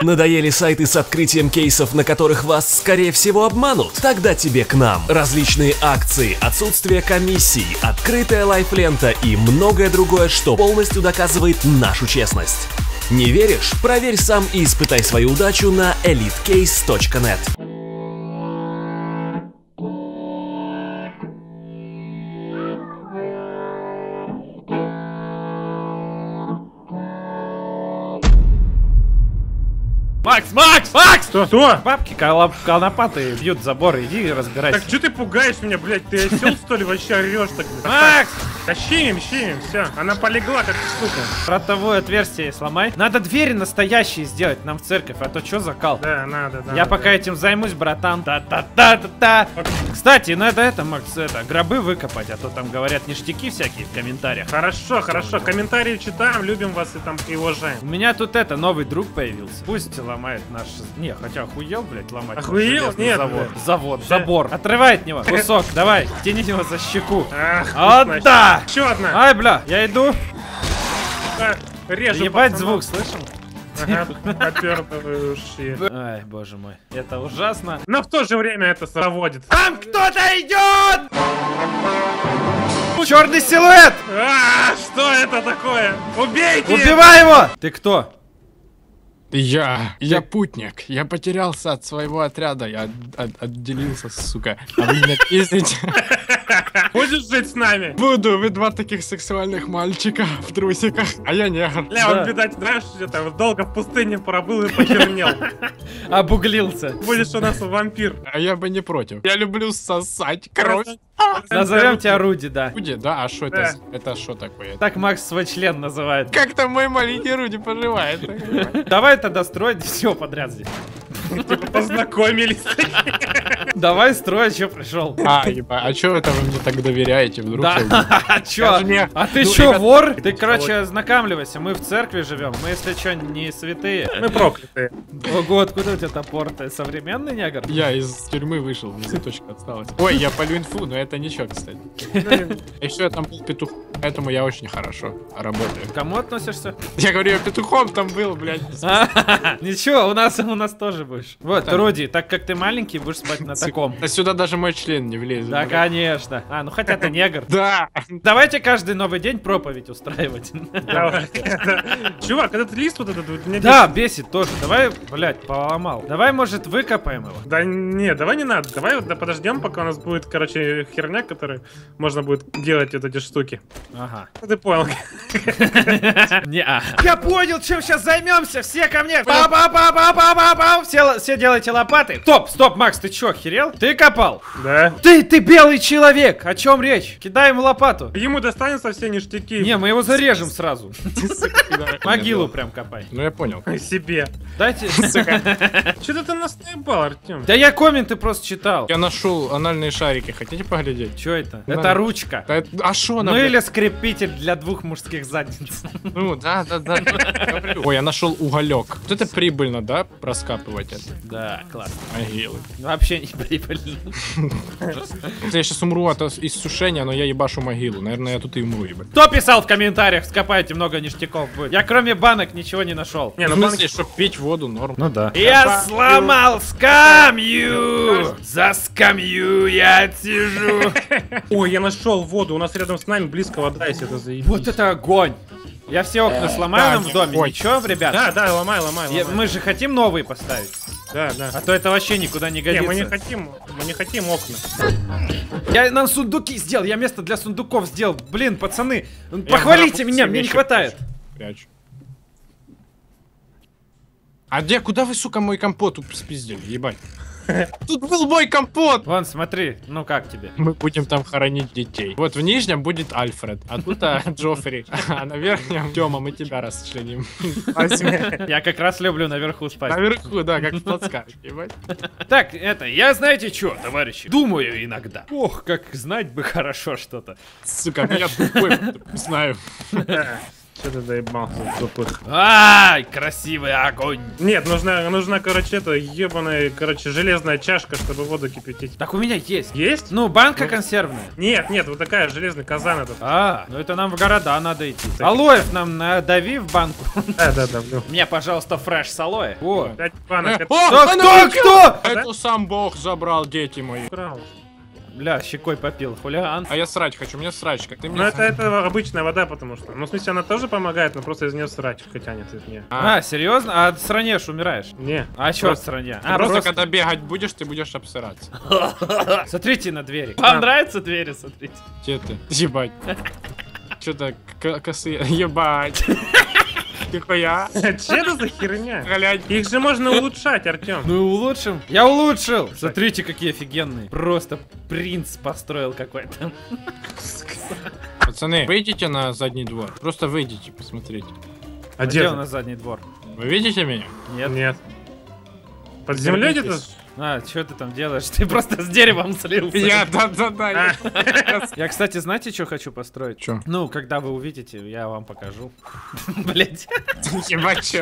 Надоели сайты с открытием кейсов, на которых вас, скорее всего, обманут? Тогда тебе к нам. Различные акции, отсутствие комиссий, открытая лайфлента и многое другое, что полностью доказывает нашу честность. Не веришь? Проверь сам и испытай свою удачу на elitecase.net. Макс, Макс, Макс! Что? Что? Бабки колоп- конопатые бьют забор, иди разбирайся. Так что ты пугаешь меня, блядь? Ты осел, что ли, вообще орешь так? Макс! Да щемим, все. Она полегла, как сука. Ротовое отверстие сломай. Надо двери настоящие сделать нам в церковь, а то что закал? Да, надо, да. Я пока этим займусь, братан. Та-та-та-та-та. Кстати, надо это, Макс, это, гробы выкопать, а то там говорят ништяки всякие в комментариях. Хорошо, хорошо. Комментарии читаем, любим вас и там и уважаем. У меня тут это, новый друг появился. Пусть ломает наш... Не, хотя охуел, блядь, ломать. Охуел? Нет, Завод, блядь. завод, забор. Отрывай от него кусок, давай, тяни его за щеку. Ах, А, значит. Да! Еще одна. Ай, бля, я иду. А, Режу Ебать пацанов. звук, слышал? Ай, боже мой, это ужасно. Но в то же время это соводит. Там кто-то идет! Черный силуэт! А, что это такое? Убейте! Убивай его! Ты кто? Я, я путник. Я потерялся от своего отряда. Я от- от- отделился, сука. А вы меня пиздите. Будешь жить с нами? Буду, вы два таких сексуальных мальчика в трусиках, а я негр. Ля, Да. он, видать, знаешь, это долго в пустыне пробыл и почернел. Обуглился. Будешь у нас вампир. А я бы не против. Я люблю сосать кровь. Назовем тебя Руди, да. Руди, да? А что это? Это что такое? Так Макс свой член называет. Как там мой маленький Руди поживает? Давай тогда строить все подряд здесь. Типа познакомились. Давай строить, что пришел. А, еба, а чё это вы мне так доверяете? Вдруг Да, а чё? А ты Ну, чё, ребят, вор? Ты, короче, ознакомливайся, мы в церкви живем, мы, если чё, не святые. Мы проклятые. Ого, откуда у тебя топор? Ты современный негр? Я из тюрьмы вышел, мне заточка осталась. Ой, я полю инфу, но это ничего, кстати. Еще я там был петух, поэтому я очень хорошо работаю. К кому относишься? Я говорю, я петухом там был, блядь. А, Ничего, у нас у нас тоже будешь. Вот, Так. Руди, так как ты маленький, будешь спать на таком. Да сюда даже мой член не влезет. Да, конечно. А, ну хотя ты негр. Да. Давайте каждый новый день проповедь устраивать. Давай. Чувак, этот лист вот этот вот меня Да, бесит тоже. Давай, блядь, поломал. Давай, может, выкопаем его. Да не, давай не надо. Давай вот подождем, пока у нас будет, короче, херня, которой можно будет делать вот эти штуки. Ага. Ну, Ты понял. Не-а. Я понял, чем сейчас займемся. Все ко мне. па па па па па па па Все, все делайте лопаты. Стоп, стоп, Макс, ты чё, охерел? Ты копал? Да. Ты, ты белый человек. О чем речь? Кидай ему лопату. Ему достанутся все ништяки. Не, мы его зарежем сразу. Могилу прям копай. Ну я понял. Себе. Дайте. Что ты нас наебал, Артем? Да я комменты просто читал. Я нашел анальные шарики, хотите поглядеть? Чё это? Это ручка. А шо она? Ну или скрепитель для двух мужских задниц. Ну, да, да, да. Ой, я нашел уголек. Вот это прибыльно, да, проскапывать это? Да, классно. Могилы. Вообще не прибыльно. Я сейчас умру от иссушения, но я ебашу могилу. Наверное, я тут и умру, ебать. Кто писал в комментариях, скопайте много ништяков будет. Я кроме банок ничего не нашел. Не, ну смысле, чтобы пить воду, норм. Ну да. Я сломал скамью! За скамью я сижу. Ой, я нашел воду. У нас рядом с нами близко вода, если это заебись. Вот это огонь! Я все окна сломаю да, нам в доме, ой. ничего, ребят? Да, да, ломай, ломай, Я- ломай. мы же хотим новые поставить. Да, да. А то это вообще никуда не Не, годится. мы не хотим, мы не хотим окна. Я нам сундуки сделал, я место для сундуков сделал. Блин, пацаны, Я похвалите меня, мне не хватает. Прячу. А где, куда вы, сука, мой компот тут спиздили, ебать? Тут был мой компот! Вон, смотри, ну как тебе? Мы будем там хоронить детей. Вот в нижнем будет Альфред, а тут а, Джоффри, а на верхнем Тёма, мы тебя расчленим. Я как раз люблю наверху спать. Наверху, да, как в плацкарте. Так, это, я знаете что, товарищи? Думаю иногда. Ох, как знать бы хорошо что-то. Сука, меня тупой, знаю. Че ты доебался, тупых? Ай, красивый огонь. Нет, нужна, нужна, короче, это ебаная, короче, железная чашка, чтобы воду кипятить. Так у меня есть. Есть? Ну, банка консервная. Нет, нет, вот такая железный казан этот. А, ну это нам в города надо идти. Алоев нам надави в банку. Да, да, да, блин. Мне, пожалуйста, фреш с алоэ. О. Пять банок. Э, это о, Кто, кто, кто? Это сам бог забрал, дети мои. украл. Бля, щекой попил, хулиган. А я срач хочу, мне срач, как ты мне... Ну это, это обычная вода, потому что. Ну, в смысле, она тоже помогает, но просто из нее срачка тянет из нее. А, серьезно? А сранешь, умираешь? Не. А чё Просто- сраня? А, просто, просто... когда бегать будешь, ты будешь обсираться. Смотрите на двери. Вам нравятся двери, смотрите? Где ты? Ебать. Что-то косые... Ебать. Нихуя. Че это за херня? Глянь. Их же можно улучшать, Артем. Ну и улучшим. Я улучшил. Смотрите, какие офигенные. Просто принц построил какой-то. Пацаны, выйдите на задний двор. Просто выйдите, посмотрите. А Где где? у нас задний двор? Вы видите меня? Нет. Нет. Под землей где-то? А, что ты там делаешь? Ты просто с деревом слился. Я, да-да-да. Я, кстати, знаете, что хочу построить? Чё? Ну, когда вы увидите, я вам покажу. Блять. Ебать.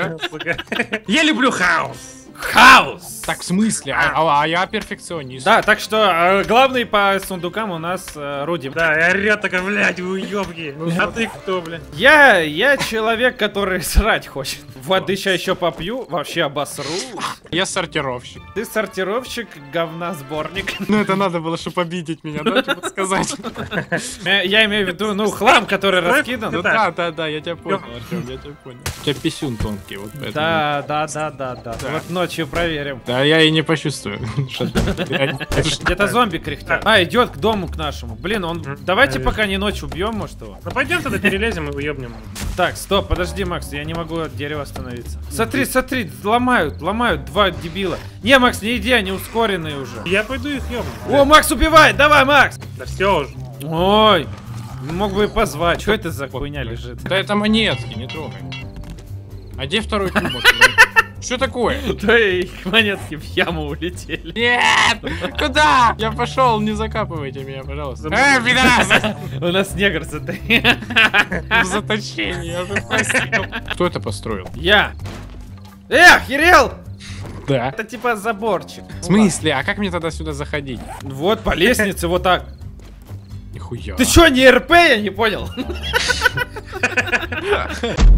Я люблю хаос. Хаос! Так, в смысле? А, а- а я перфекционист. Да, так что э, главный по сундукам у нас э, Руди. Да, и орёт такая, блядь, вы уёбки. А ты кто, блядь? Я, я человек, который срать хочет. Воды сейчас еще попью, вообще обосрусь. Я сортировщик. Ты сортировщик, говна сборник. Ну, это надо было, чтобы обидеть меня, да, типа сказать? Я я имею в виду, ну, хлам, который раскидан. Ну Да. да, да, я тебя понял, Артем, я тебя понял. У тебя писюн тонкий, вот поэтому. Да, да, да, да, да. Вот ночью проверим. Да, я и не почувствую. Где-то зомби кряхтят. А, идет к дому к нашему. Блин, он. Давайте пока не ночь убьем, может его. Ну пойдем тогда перелезем и уебнем. Так, стоп, подожди, Макс, я не могу от дерева остановиться. Смотри, смотри, ломают, ломают два дебила. Не, Макс, не иди, они ускоренные уже. Я пойду их ёбну. О, Макс убивает, давай, Макс! Да все уже. Ой, мог бы и позвать. Что это за хуйня лежит? Да это монетки, не трогай. А где второй кубок? Что такое? Да и монетки в яму улетели. Нет! Куда? Я пошел, не закапывайте меня, пожалуйста. Э, пидорас! У нас негр. В заточении, я бы просил. Кто это построил? Я. Эх, Кирилл! Да. Это типа заборчик. В смысле? А как мне тогда сюда заходить? Вот по лестнице, вот так. Нихуя. Ты чё, не РП, я не понял?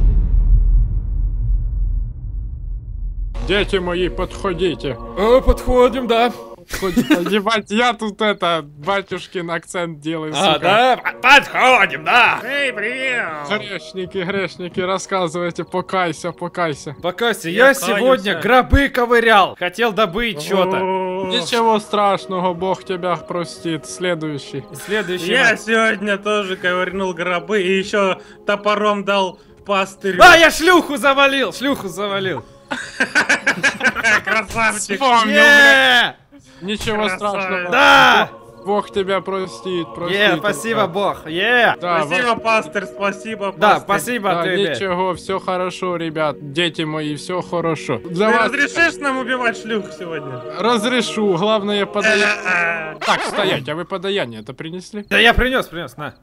Дети мои, подходите. О, подходим, да. Ебать, я тут это, батюшкин акцент делаю, А, да? Подходим, да. Эй, привет! Грешники, грешники, рассказывайте, покайся, покайся. Покойся, я, Я сегодня каюсь. гробы ковырял. Хотел добыть что-то. Ничего страшного, Бог тебя простит. Следующий. Следующий. Я сегодня тоже ковырнул гробы и еще топором дал пастырю. А, я шлюху завалил, шлюху завалил. Красавчик! Вспомнил! Ничего страшного. Да! Бог тебя простит, простит. Е, спасибо, бог. Е! Да, Спасибо, ваш- пастырь, спасибо, Да, пастырь. спасибо Да, тебе. ничего, все хорошо, ребят. Дети мои, все хорошо. Ты За вас разрешишь нам убивать шлюх сегодня? разрешу. Главное подаяние. Так, стоять, а вы подаяние это принесли? Да я принес, принес, на.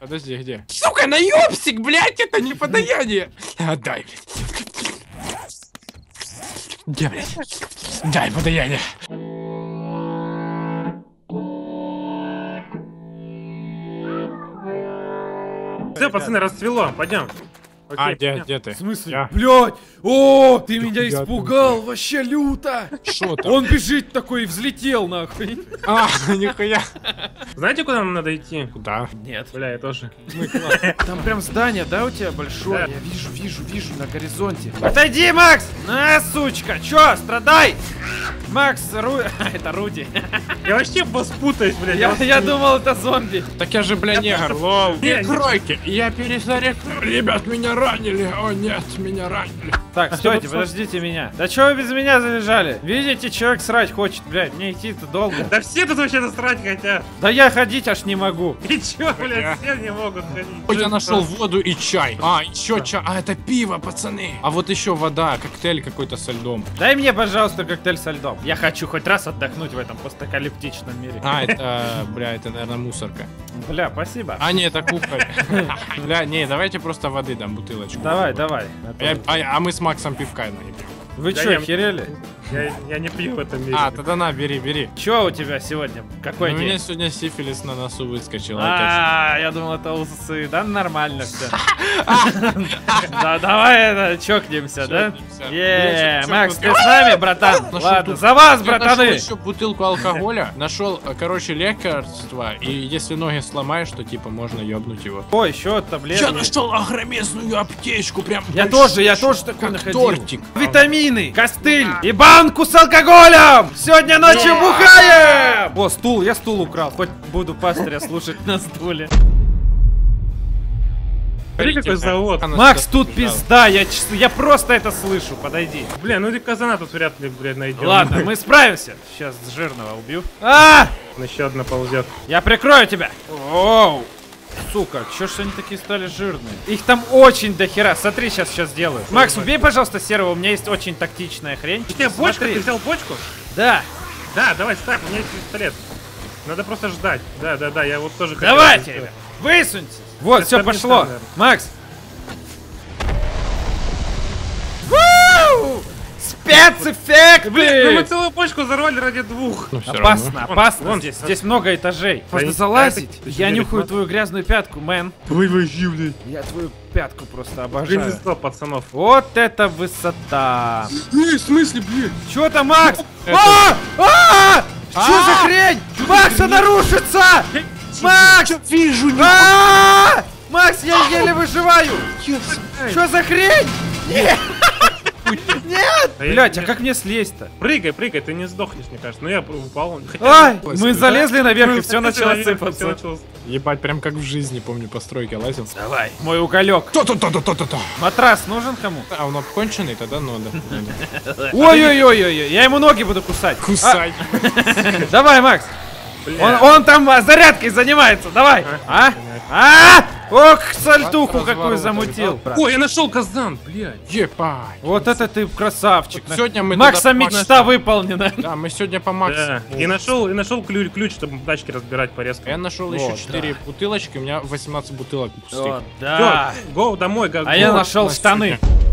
Подожди, где? Сука, наебсик, блядь, это не подаяние. Отдай, блядь. Где, блядь? Дай подаяние. Все, пацаны, расцвело, пойдем. А, Окей, где, где ты? В смысле? Я. Блять! О, ты меня я испугал, вообще люто! Шо там? Он бежит такой и взлетел нахуй. А, нихуя. Знаете, куда нам надо идти? Куда? Нет. Бля, я тоже. Там прям здание, да, у тебя большое? Я вижу, вижу, вижу на горизонте. Отойди, Макс! На, сучка! Чё, страдай! Макс, Ру... это Руди. Я вообще босс путаюсь, блядь. Я, вот- я думал, это зомби. Так я же, бля, негр, лол. Не, кройки, я перезаряжу. Ребят, меня ранили. О, нет, меня ранили. Так, стойте, вот подождите меня. Да чё вы без меня залежали? Видите, человек срать хочет, блядь, мне идти-то долго. Да все тут вообще насрать хотят. Да я ходить аж не могу. И чё, блядь, все не могут ходить. Ой, я нашел воду и чай. А, еще чай. А, это пиво, пацаны. А вот еще вода, коктейль какой-то со льдом. Дай мне, пожалуйста, коктейль со льдом. Я хочу хоть раз отдохнуть в этом постапокалиптичном мире. А, это, бля, это, наверное, мусорка. Бля, спасибо. А, не, это кухарь. Бля, не, давайте просто воды дам, бутылочку. Давай, давай. А, а- мы с Максом пивка наебем. Вы Да чё, я-? Я, я не пью в этом мире. А, тогда на, бери, бери. Чё у тебя сегодня? Какой У день? меня сегодня сифилис на носу выскочил. А, я думал, это усы. Да, нормально все. Да, давай это, чокнемся, да? Чокнемся. Е, Блин, чё- Макс, ты с нами, братан? Ладно, за вас, Я нашел братаны! еще бутылку алкоголя, нашел, э, короче, лекарства, и если ноги сломаешь, то типа можно ёбнуть его. О, еще таблетки. Я нашел огромезную аптечку, прям. Я тоже, я тоже такой находил. тортик. Витамины, костыль и банку с алкоголем! Сегодня ночью бухаем! О, стул, я стул украл. Хоть буду пастыря слушать на стуле. Смотри, какой завод. Макс, тут пизда, я, я просто это слышу, подойди. Бля, ну и казана тут вряд ли, блядь, найдем. Ладно, мы справимся. Сейчас жирного убью. А! Еще одна ползет. Я прикрою тебя. Оу. Сука, чё ж они такие стали жирные? Их там очень дохера. Смотри, сейчас сейчас сделаю. Макс, убей, пожалуйста, серого. У меня есть очень тактичная хрень. У тебя бочка, ты взял бочку? Да. Да, давай, ставь, у меня есть пистолет. Надо просто ждать. Да, да, да, я вот тоже хотел Давайте, ребят. Высуньтесь. Вот, все пошло. Макс. Спецэффекты! Блин, ну мы целую бочку взорвали ради двух. Ну, Опасно, равно. опасно Вон, здесь. вон. Здесь много этажей. Можно залазить. а это- Я нюхаю твою грязную пятку, мэн. Ой, вообще, блядь. Я твою пятку просто Блин, обожаю. везло, пацанов. Вот это высота. Эй, в смысле, блядь? Чё там, Макс? А! А! Что за хрень? Макс, она рушится! Макс! Вижу, А! Макс, я еле выживаю! Что за хрень? Нет! Нет! Блять, а как мне слезть-то? Прыгай, прыгай, ты не сдохнешь, мне кажется. Ну я упал. Ай, мы залезли наверх, и Ну, все начало сыпаться. Ебать, прям как в жизни, помню, по стройке лазил. Давай, мой уголек. То-то-то-то-то-то. Матрас нужен кому? А он обконченный, тогда ну да. надо. Ой-ой-ой-ой, я ему ноги буду кусать. Кусай. А, давай, Макс. Он, он там а, зарядкой занимается, давай. А? А? Ох, сальтуху какую замутил. Ой, я нашел казан, блядь. Ебать. Вот это ты красавчик. Вот сегодня мы Макса мечта выполнена. Да, мы сегодня по Максу. Да. И нашел, и нашел ключ, ключ, чтобы тачки разбирать порезку. Я нашел Вот, еще 4 бутылочки, у меня 18 бутылок пустых. Да. Гоу домой, го, А я нашел на штаны. Аллилуйя.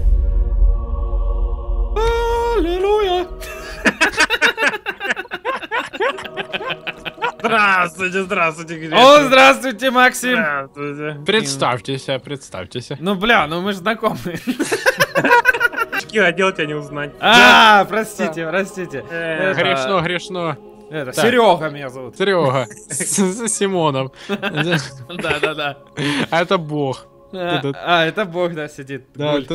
Здравствуйте, здравствуйте, О, здравствуйте, Максим. Здравствуйте. Представьтесь, а, представьтесь. Ну, бля, ну мы же знакомы. Очки одел, тебя не узнать. А, простите, простите. Э, Грешно, грешно. Это, Так. Серега меня зовут. Серега. С Симоном. Да, да, да. А это бог. А, а, это Бог, да, сидит. Да, Гуль.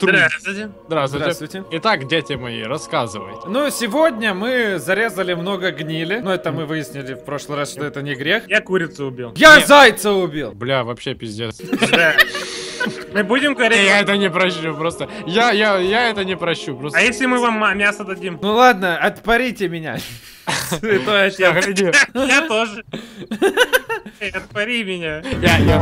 Здравствуйте. Здравствуйте. Здравствуйте. Итак, дети мои, рассказывайте. Ну, сегодня мы зарезали много гнили. Ну, это мы выяснили в прошлый раз, что это не грех. Я курицу убил. Я Нет. зайца убил. Бля, вообще пиздец. Мы будем Я говорить... это не прощу, просто. Я, я, я это не прощу, просто. А если мы вам мясо дадим? Ну ладно, отпарите меня. Святой отец. Я тоже. Отпари меня. Я, я